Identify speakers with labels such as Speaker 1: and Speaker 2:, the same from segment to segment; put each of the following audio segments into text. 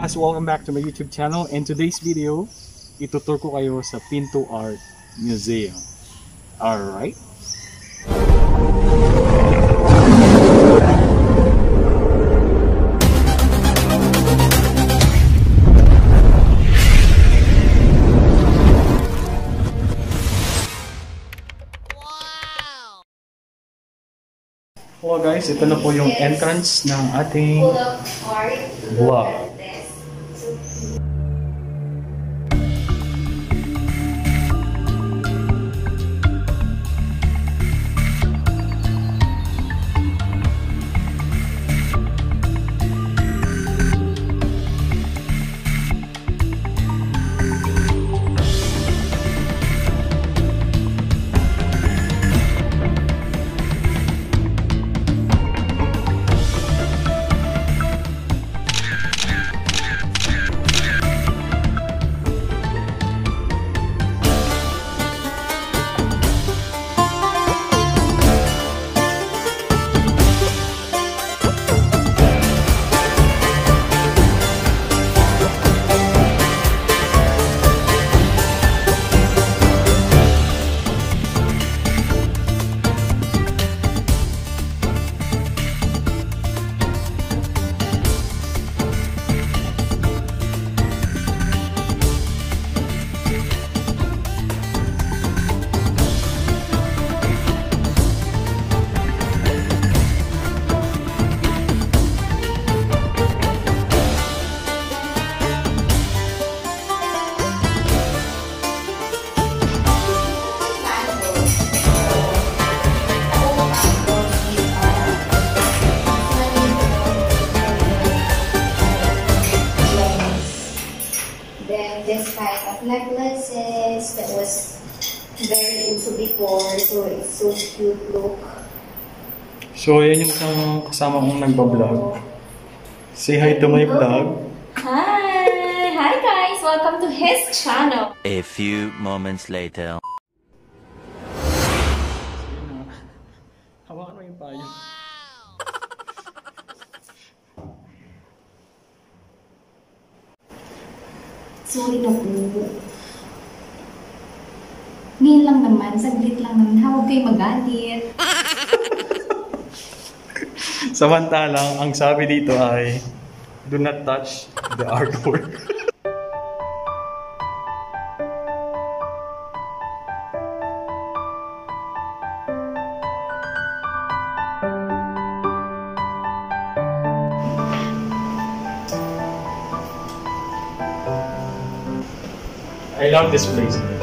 Speaker 1: guys, welcome back to my YouTube channel and today's video, itutur ko kayo sa Pinto Art Museum. Alright? Hello guys, ito na po yung entrance ng ating
Speaker 2: full this type of necklaces that was very uso before, so it's so cute look.
Speaker 1: So, yan yung isang kasama kong nagbablog. Say hi to my vlog.
Speaker 2: Hi! Hi guys! Welcome to his channel!
Speaker 3: A few moments later.
Speaker 1: Hawakan mo yung payo.
Speaker 2: Sorry na po. Ngayon lang naman, saglit lang naman. Huwag kayo magalit.
Speaker 1: Samantalang, ang sabi dito ay, do not touch the artwork. I love this place.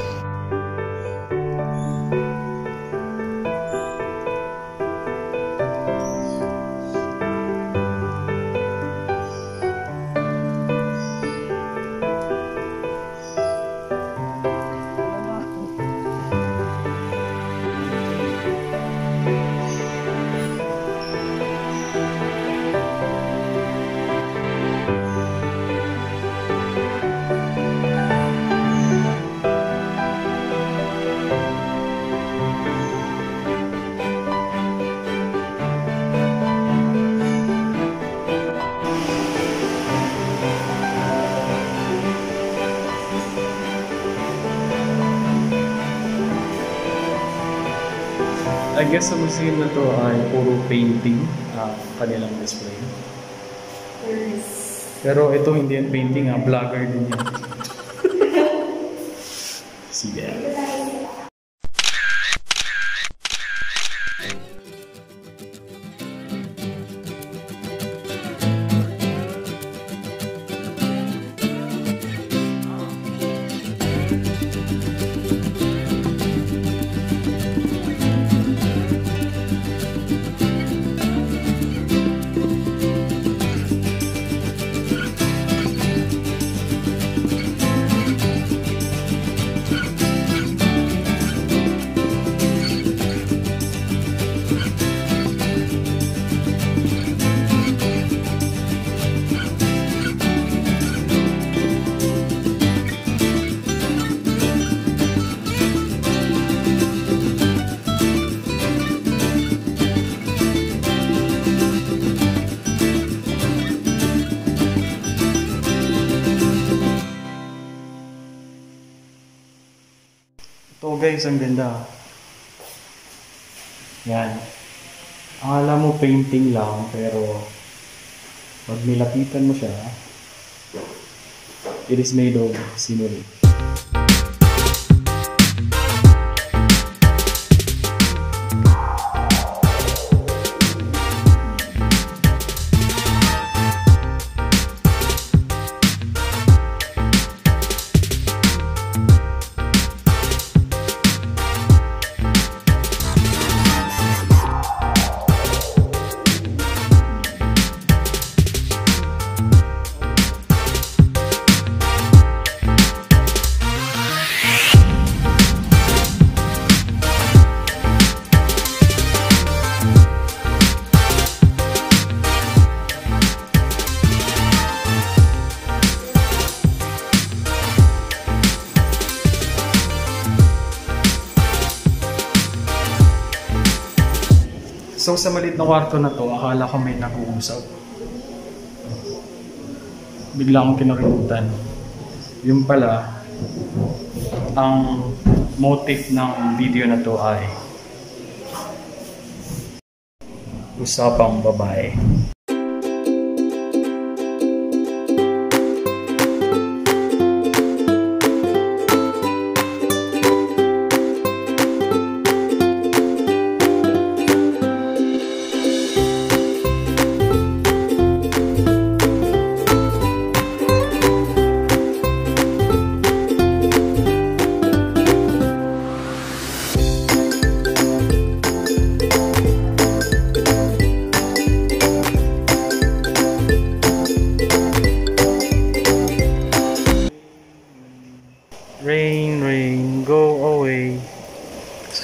Speaker 1: I guess sa museum na to ay puro painting ah, kanilang display. Pero ito hindi yan painting ah, vlogger din yan. Oh guys, ang ganda. Yan. Akala mo painting lang, pero pag nilapitan mo siya, it is made of scenery. So sa maliit na kwarto na to, akala ko may nag-uusap. Bigla akong kinarimutan. Yung pala, ang motive ng video na to ay usapang babae.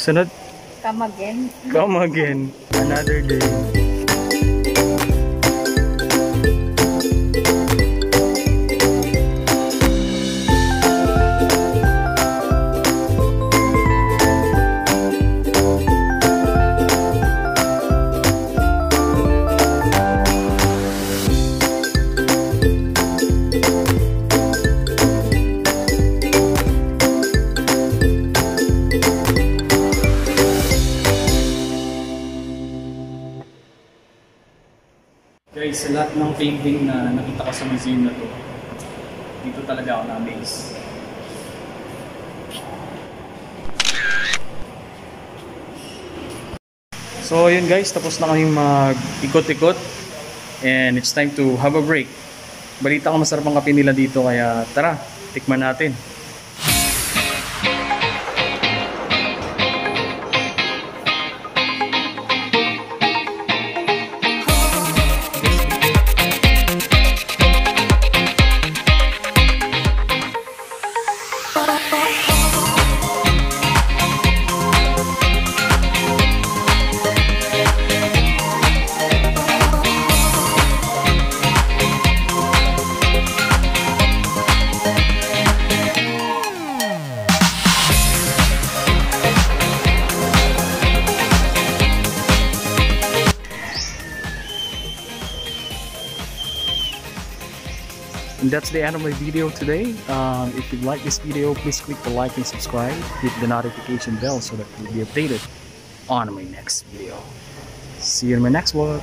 Speaker 1: Susunod,
Speaker 2: Come again.
Speaker 1: come again. Another day. Sa lahat ng painting na nakita ko sa museum na to, dito talaga ako na-amaze. So yun guys, tapos na kaming mag-ikot-ikot and it's time to have a break. Balita ko masarap ang kape nila dito kaya tara, tikman natin. That's the end of my video today. Um, if you like this video, please click the like and subscribe. Hit the notification bell so that you'll be updated on my next video. See you in my next one.